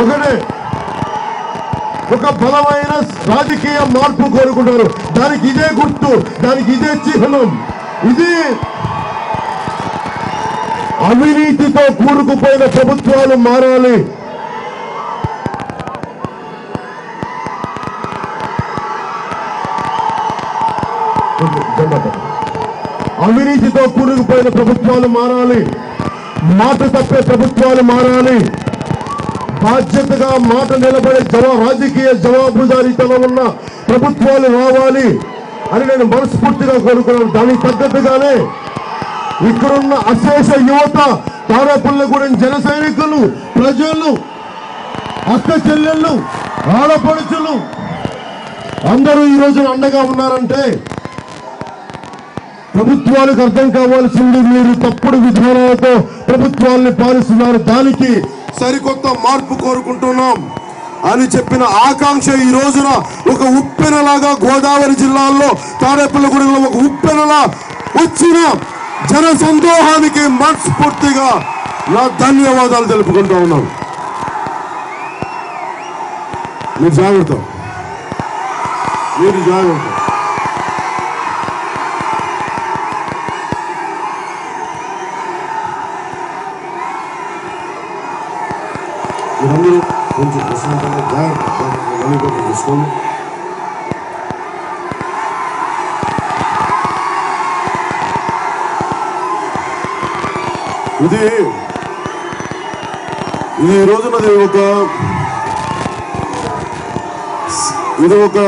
ఒకటి ఒక బలమైన రాజకీయ మార్పు కోరుకుంటారు. దానికి ఇదే గుర్తు దానికి ఇదే చిహ్నం. ఇది అవినీతితో కూరుకుపోయిన ప్రభుత్వాలు మారాలి. అవినీతితో కూరుకుపోయిన ప్రభుత్వాలు మారాలి. మాట తప్పే ప్రభుత్వాలు మారాలి. బాధ్యతగా మాట నిలబడే జవా రాజకీయ జవాబుదారీతనం ఉన్న ప్రభుత్వాలు రావాలి అని నేను మనస్ఫూర్తిగా కోరుకున్నాను. దానికి తగ్గట్టుగానే ఇక్కడున్న అశేష యువత తాడేపల్లిగూడెం జన సైనికులు ప్రజలు అక్క చెల్లెళ్ళు ఆడపడుచులు అందరూ ఈ రోజున అండగా ఉన్నారంటే ప్రభుత్వాలకు అర్థం కావాల్సింది మీరు తప్పుడు విధానాలతో ప్రభుత్వాల్ని పాలిస్తున్నారు. దానికి సరికొత్త మార్పు కోరుకుంటున్నాం అని చెప్పిన ఆకాంక్ష ఈ రోజున ఒక ఉప్పెనలాగా గోదావరి జిల్లాలో తాడేపల్లిగూడెంలో ఒక ఉప్పెనలా వచ్చిన జన సందోహానికి మనస్ఫూర్తిగా నా ధన్యవాదాలు తెలుపుకుంటూ ఉన్నాను మీరు జాగ్రత్త. మీరు జాగ్రత్త. ఇవన్నీ కొంచెం ప్రశాంతంగా జాగ్రత్త తీసుకోండి ఇది ఇది ఈ రోజున ఒక ఇది ఒక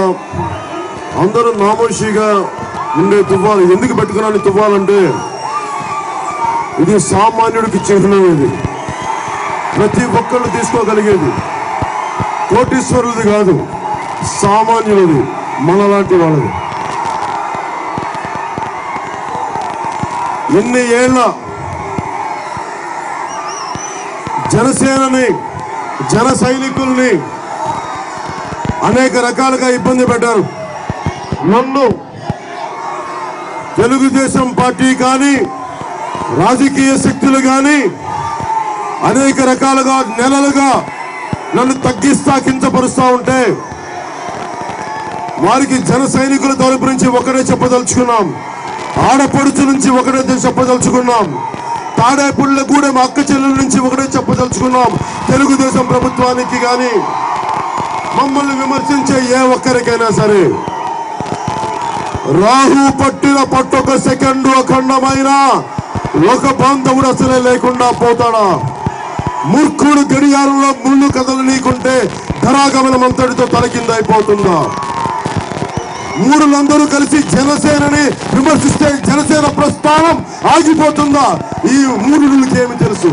అందరూ నామోషిగా ఉండే తువ్వాలి ఎందుకు పెట్టుకున్నాను ఈ తువ్వాలంటే ఇది సామాన్యుడికి చిహ్నం ఇది ప్రతి ఒక్కళ్ళు తీసుకోగలిగేది. కోటీశ్వరులది కాదు సామాన్యులది మనలాంటి వాళ్ళది. ఎన్ని ఏళ్ళ జనసేనని జన సైనికుల్ని అనేక రకాలుగా ఇబ్బంది పెట్టారు. నన్ను తెలుగుదేశం పార్టీ కానీ రాజకీయ శక్తులు కానీ అనేక రకాలుగా నెలలుగా నన్ను తగ్గిస్తా కించపరుస్తూ ఉంటే వారికి జన సైనికుల తరపు నుంచి ఒకటే చెప్పదలుచుకున్నాం. ఆడపడుచు నుంచి ఒకటే చెప్పదలుచుకున్నాం. తాడేపుళ్ళ కూడా మా అక్క చెల్లెల నుంచి ఒకటే చెప్పదలుచుకున్నాం. తెలుగుదేశం ప్రభుత్వానికి కానీ మమ్మల్ని విమర్శించే ఏ ఒక్కరికైనా సరే రాహు పట్టిన పట్టొక సెకండ్ అఖండమైన ఒక బాంధవుడు అసలే లేకుండా పోతాడా? మూర్ఖుడు గడియారంలో ముళ్ళు కథలు నీకుంటే ధరాగమనం అంతటితో తలకిందైపోతుందా మూడులందరూ కలిసి జనసేనని విమర్శిస్తే జనసేన ప్రస్థానం ఆగిపోతుందా? ఈ మూడు ఏమి తెలుసు?